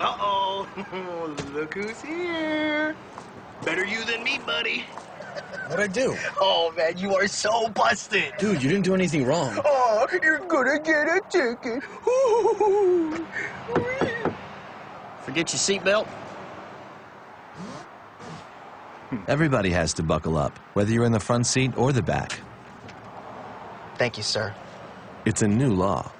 Uh-oh. Look who's here. Better you than me, buddy. What'd I do? Oh, man, you are so busted. Dude, you didn't do anything wrong. Oh, you're gonna get a ticket. Forget your seatbelt? Everybody has to buckle up, whether you're in the front seat or the back. Thank you, sir. It's a new law.